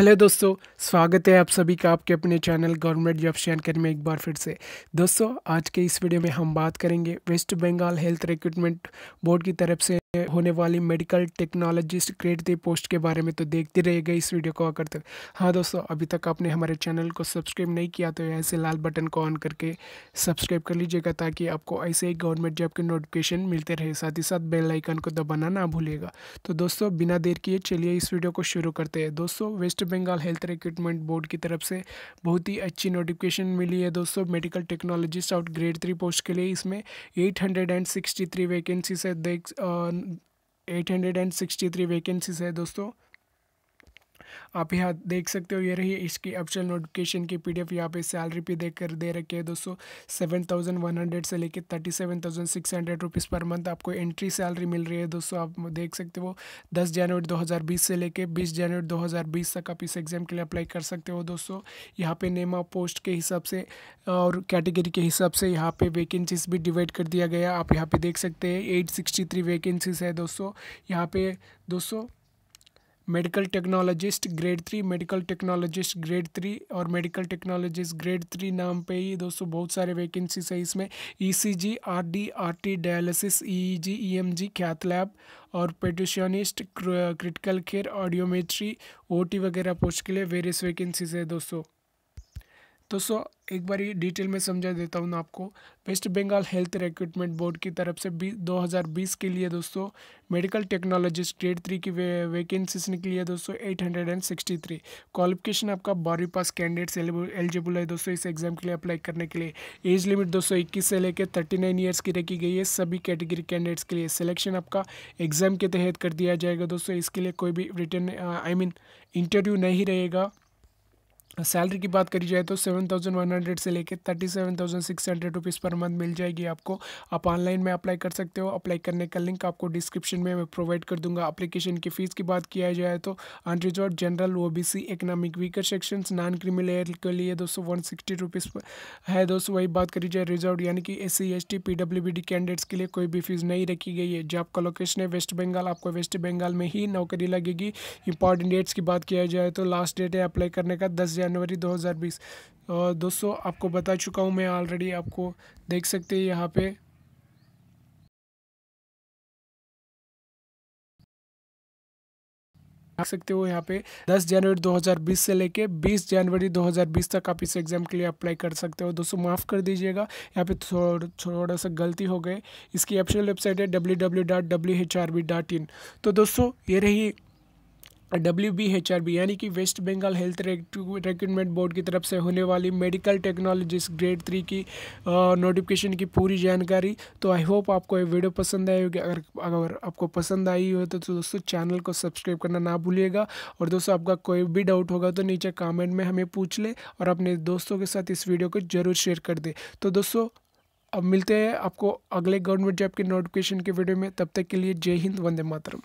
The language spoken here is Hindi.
हेलो दोस्तों, स्वागत है आप सभी का आपके अपने चैनल गवर्नमेंट जॉब जानकारी में एक बार फिर से। दोस्तों, आज के इस वीडियो में हम बात करेंगे West Bengal health recruitment board की तरफ़ से होने वाली medical technologist grade three post के बारे में तो देखते रहेगा इस वीडियो को आकर तक। हाँ दोस्तों, अभी तक आपने हमारे चैनल को सब्सक्राइब नहीं किया तो ऐसे लाल बटन को ऑन करके सब्सक्राइब कर लीजिएगा ताकि आपको ऐसे ही गवर्नमेंट जॉब के नोटिफिकेशन मिलते रहे। साथ ही साथ बेल आइकन को दबाना ना भूलेगा तो दोस्तों, बिना देर किए चलिए इस वीडियो को शुरू करते हैं। दोस्तों West Bengal health recruitment board की तरफ़ से बहुत ही अच्छी नोटिफिकेशन मिली है दोस्तों। Medical technologist out grade three post के लिए इसमें eight hundred and sixty three vacancies है। देख eight hundred and sixty three vacancies है दोस्तों। आप यहाँ देख सकते हो, ये रही इसकी ऑप्शनल नोटिफिकेशन की पीडीएफ यहाँ पे सैलरी भी देख कर दे रखी है दोस्तों। सेवन थाउज़ेंड वन हंड्रेड से लेके thirty seven thousand six hundred rupees per month आपको एंट्री सैलरी मिल रही है दोस्तों। आप देख सकते हो, दस जनवरी दो हज़ार बीस से लेके बीस जनवरी दो हज़ार बीस तक आप इस एग्ज़ाम के लिए अप्लाई कर सकते हो दोस्तों। यहाँ पे नेम ऑफ़ पोस्ट के हिसाब से और कैटेगरी के हिसाब से यहाँ पे वैकेंसीज भी डिवाइड कर दिया गया। आप यहाँ पे देख सकते हैं एट सिक्सटी थ्री वैकेंसीज है दोस्तों। यहाँ पे दोस्तों medical technologist grade three, medical technologist grade three और मेडिकल टेक्नोलॉजिस्ट ग्रेड थ्री नाम पे ही दोस्तों बहुत सारे वैकेंसीज है इसमें। E C G R ECG RD RT dialysis M G cath lab और पेटिशनिस्ट critical care audiometry O T वगैरह पोस्ट के लिए वेरियस वैकेंसीज है दोस्तों। दोस्तों एक बार ये डिटेल में समझा देता हूँ आपको। West Bengal health recruitment board की तरफ़ से बी दो हज़ार बीस के लिए दोस्तों मेडिकल टेक्नोलॉजिस्ट ग्रेड थ्री की वे, वैकेंसीज निकली है दोस्तों eight hundred and sixty three qualification आपका बारहवीं पास कैंडिडेट्स एलिजिबल है दोस्तों इस एग्ज़ाम के लिए अप्लाई करने के लिए। एज लिमिट दोस्तों इक्कीस से लेकर थर्टी नाइन ईयर्स की रखी गई है। सभी कैटेगरी कैंडिडेट्स के लिए सिलेक्शन आपका एग्ज़ाम के तहत कर दिया जाएगा दोस्तों। इसके लिए कोई भी रिटर्न आई मीन इंटरव्यू नहीं रहेगा। सैलरी की बात करी जाए तो सेवन थाउज़ेंड वन हंड्रेड से लेकर thirty seven thousand six hundred rupees per month मिल जाएगी आपको। आप ऑनलाइन में अप्लाई कर सकते हो। अप्लाई करने का लिंक आपको डिस्क्रिप्शन में मैं प्रोवाइड कर दूँगा। अप्लीकेशन की फ़ीस की बात किया जाए तो unreserved general O B C economic weaker section non creamy layer के लिए दोस्तों वन सिक्सटी रुपीज़ है। दोस्तों, वही बात करी जाए रिज़र्व यानी कि S C S T P W B D candidates के लिए कोई भी फ़ीस नहीं रखी गई है। जॉब का लोकेशन है वेस्ट बंगाल आपको वेस्ट बंगाल में ही नौकरी लगेगी। इंपॉर्टेंट डेट्स की बात किया जाए तो लास्ट डेट है अप्लाई करने का दस जनवरी दो हज़ार बीस। दोस्तों, आपको बता चुका हूँ, मैं ऑलरेडी आपको देख सकते हैं यहाँ पे। सकते हो यहाँ पे 10 जनवरी 2020 से लेके 20 जनवरी 2020 तक आप इस एग्ज़ाम के लिए अप्लाई कर सकते हो। दोस्तों, माफ़ कर दीजिएगा, यहाँ पे थोड़ा थोड़ा सा गलती हो गए इसकी ऑप्शनल वेबसाइट है डब्ल्यू तो दोस्तों, ये रही W B H R B यानी कि West Bengal health recruitment board की तरफ़ से होने वाली मेडिकल टेक्नोलॉजिस्ट ग्रेड थ्री की नोटिफिकेशन की पूरी जानकारी। तो आई होप आपको ये वीडियो पसंद आई होगी। अगर अगर आपको पसंद आई हो तो, तो दोस्तों चैनल को सब्सक्राइब करना ना भूलिएगा। और दोस्तों आपका कोई भी डाउट होगा तो नीचे कमेंट में हमें पूछ ले और अपने दोस्तों के साथ इस वीडियो को ज़रूर शेयर कर दे। तो दोस्तों अब मिलते हैं आपको अगले गवर्नमेंट जॉब के नोटिफिकेशन के वीडियो में। तब तक के लिए जय हिंद वंदे मातरम।